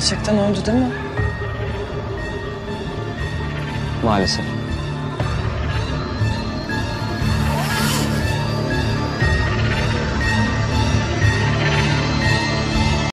Gerçekten öldü değil mi? Maalesef.